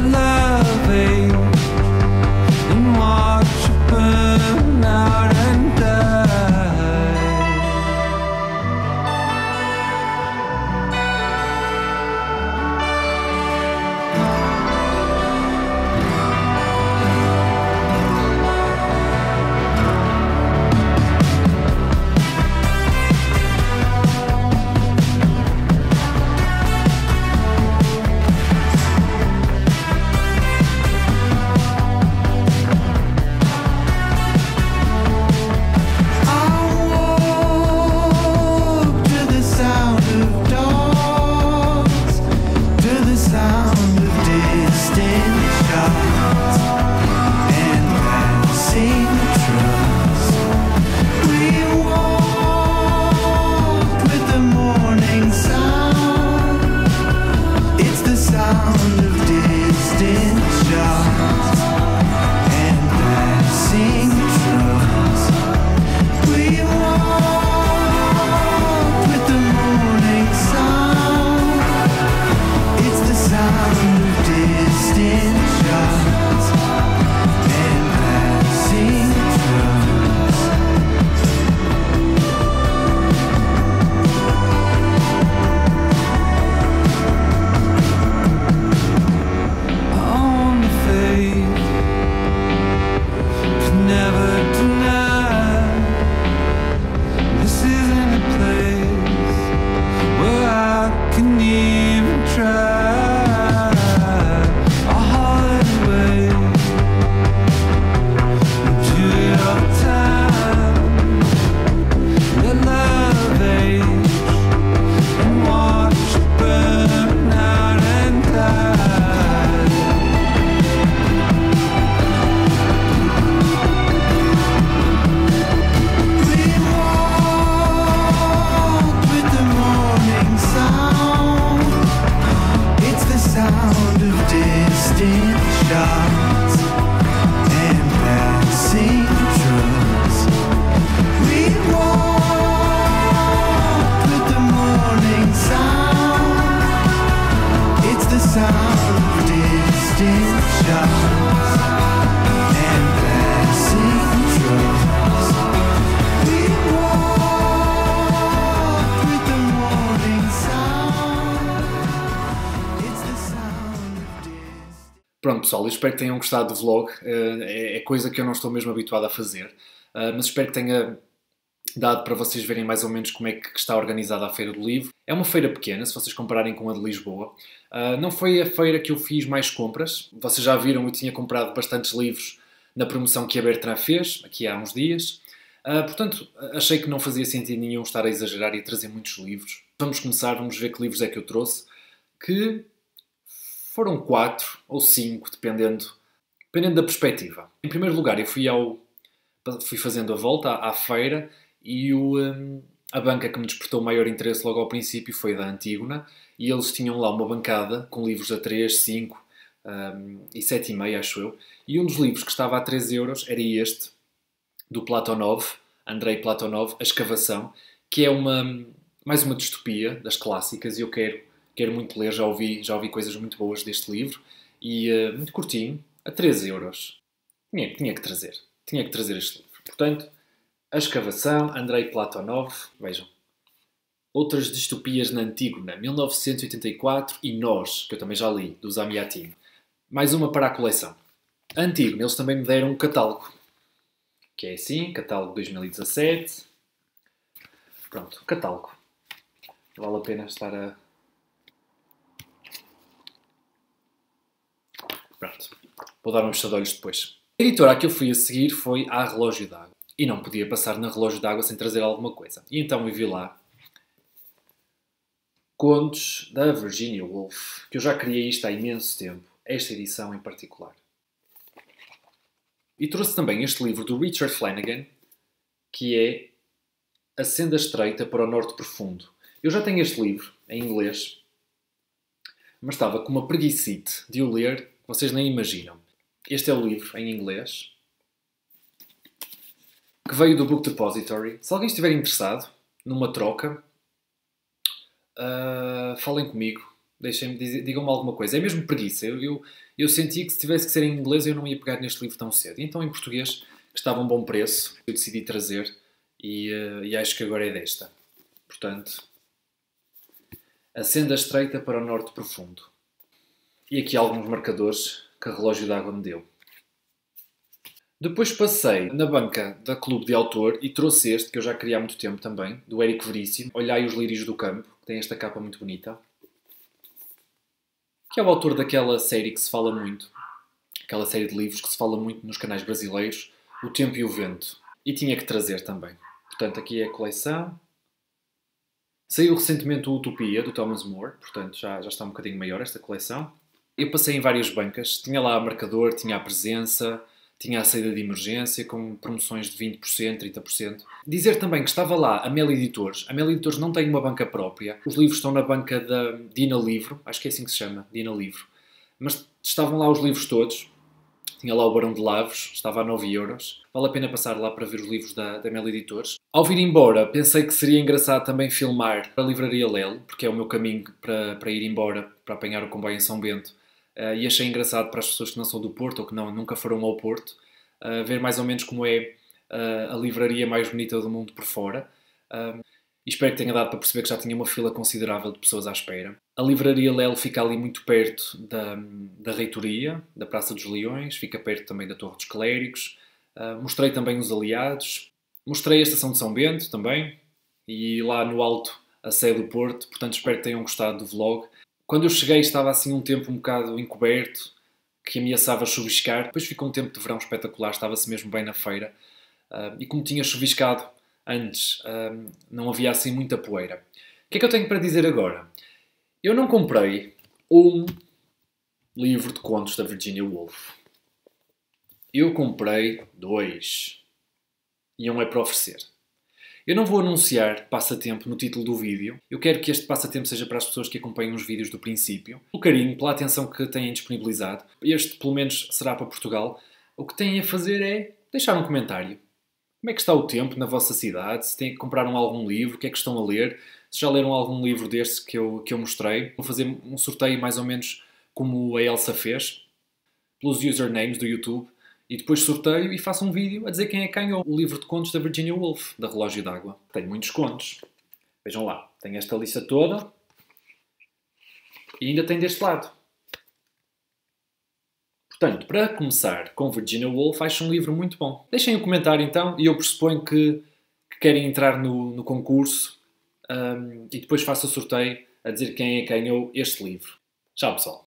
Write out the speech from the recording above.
midnight Pronto, pessoal, eu espero que tenham gostado do vlog. Eh, É, é coisa que eu não estou mesmo habituado a fazer, Eh, mas espero que tenha dado para vocês verem mais ou menos como é que está organizada a Feira do Livro. É uma feira pequena, se vocês compararem com a de Lisboa. Ah, não foi a feira que eu fiz mais compras. Vocês já viram, eu tinha comprado bastantes livros na promoção que a Bertrand fez, aqui há uns dias. Portanto, achei que não fazia sentido nenhum estar a exagerar e a trazer muitos livros. Vamos começar, vamos ver que livros é que eu trouxe. Que foram quatro ou cinco, dependendo, dependendo da perspectiva. Em primeiro lugar, eu fui, ao, fui fazendo a volta à, à feira e o, hum, a banca que me despertou maior interesse logo ao princípio foi da Antígona e eles tinham lá uma bancada com livros a 3, 5 hum, e 7,5, acho eu. E um dos livros que estava a 3 euros era este, do Platonov, Andrei Platonov, A Escavação, que é uma, mais uma distopia das clássicas e eu quero, quero muito ler, já ouvi, já ouvi coisas muito boas deste livro e eh, muito curtinho, a 13 euros. Tinha, tinha que trazer, tinha que trazer este livro. Portanto, A Escavação, Andrei Platonov, vejam. Outras distopias na Antígona, 1984 e Nós, que eu também já li, do Zamiatin. Mais uma para a coleção. Antigo, eles também me deram um catálogo. Que é assim, catálogo 2017. Pronto, catálogo. Vale a pena estar a... Pronto. Vou dar uns olhos depois. A editora a que eu fui a seguir foi a Relógio d'Água. E não podia passar na Relógio d'Água sem trazer alguma coisa. E então eu vi lá Contos da Virginia Woolf, que eu já criei isto há imenso tempo, esta edição em particular. E trouxe também este livro do Richard Flanagan, que é A Senda Estreita para o Norte Profundo. Eu já tenho este livro em inglês, mas estava com uma preguicite de o ler, vocês nem imaginam. Este é o livro em inglês, que veio do Book Depository. Se alguém estiver interessado numa troca, uh, falem comigo, deixem digam-me alguma coisa. É mesmo preguiça. Eu, eu, eu senti que se tivesse que ser em inglês eu não ia pegar neste livro tão cedo. Então, em português, que estava a um bom preço, eu decidi trazer e, uh, e acho que agora é desta. Portanto, a senda estreita para o norte profundo. E aqui alguns marcadores que o relógio d'água me deu. Depois passei na banca da Clube de Autor e trouxe este, que eu já queria há muito tempo também, do Eric Veríssimo, Olhai os Lírios do Campo, que tem esta capa muito bonita. Que é o autor daquela série que se fala muito, aquela série de livros que se fala muito nos canais brasileiros, O Tempo e o Vento. E tinha que trazer também. Portanto, aqui é a coleção. Saiu recentemente o Utopia, do Thomas More, portanto já, já está um bocadinho maior esta coleção. Eu passei em várias bancas, tinha lá marcador, tinha a presença, tinha a saída de emergência com promoções de 20%, 30%. Dizer também que estava lá a Mel Editores. A Mel Editores não tem uma banca própria. Os livros estão na banca da Dina Livro, acho que é assim que se chama, Dina Livro. Mas estavam lá os livros todos. Tinha lá o Barão de Lavos, estava a 9 euros. Vale a pena passar lá para ver os livros da, da Mel Editores. Ao vir embora, pensei que seria engraçado também filmar a Livraria Lelo, porque é o meu caminho para, para ir embora, para apanhar o comboio em São Bento Uh, e achei engraçado para as pessoas que não são do Porto ou que não, nunca foram ao Porto, uh, ver mais ou menos como é uh, a livraria mais bonita do mundo por fora. Espero que tenha dado para perceber que já tinha uma fila considerável de pessoas à espera. A livraria Lelo fica ali muito perto da, da reitoria, da Praça dos Leões, fica perto também da Torre dos Clérigos. mostrei também os aliados, mostrei a Estação de São Bento também, e lá no alto a sede do Porto, portanto espero que tenham gostado do vlog. Quando eu cheguei estava assim um tempo um bocado encoberto, que ameaçava chuviscar. Depois ficou um tempo de verão espetacular, estava-se mesmo bem na feira. Uh, e como tinha chuviscado antes, uh, não havia assim muita poeira. O que é que eu tenho para dizer agora? Eu não comprei um livro de contos da Virginia Woolf. Eu comprei dois. E um é para oferecer. Eu não vou anunciar passatempo no título do vídeo. Eu quero que este passatempo seja para as pessoas que acompanham os vídeos do princípio. O carinho, pela atenção que têm disponibilizado. Este, pelo menos, será para Portugal. O que têm a fazer é deixar um comentário. Como é que está o tempo na vossa cidade? Se têm, compraram algum livro? O que é que estão a ler? Se já leram algum livro deste que eu, que eu mostrei? Vou fazer um sorteio mais ou menos como a Elsa fez, pelos usernames do YouTube e depois sorteio e faço um vídeo a dizer quem é que ganhou o livro de contos da Virginia Woolf, da Relógio d'Água. Tenho muitos contos. Vejam lá, tenho esta lista toda e ainda tem deste lado. Portanto, para começar com Virginia Woolf, acho um livro muito bom. Deixem um comentário então e eu pressuponho que, que querem entrar no, no concurso um, e depois faço o sorteio a dizer quem é que ganhou este livro. Tchau, pessoal.